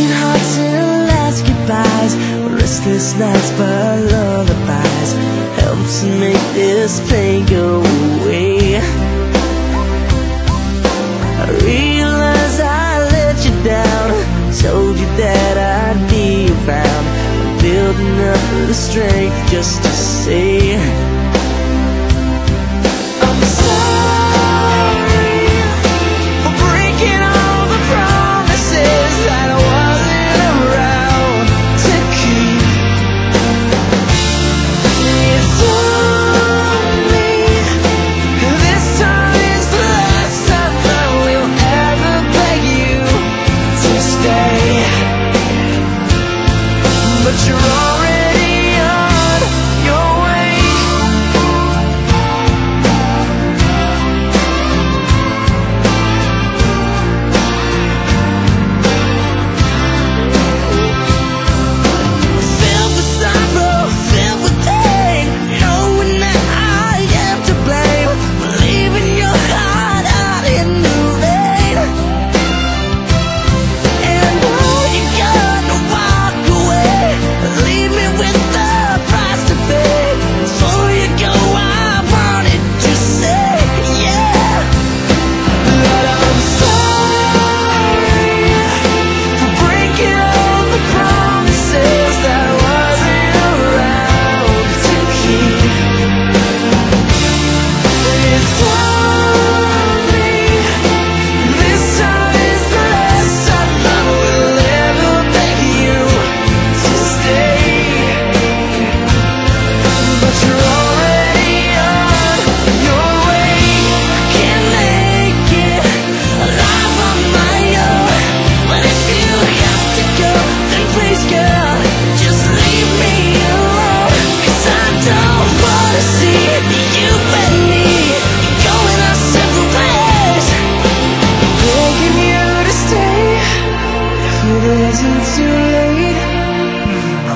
Aching hearts and last goodbyes Restless nights by lullabies Helps make this pain go away. I realize I let you down. Told you that I'd be around. Building up the strength just to say. Isn't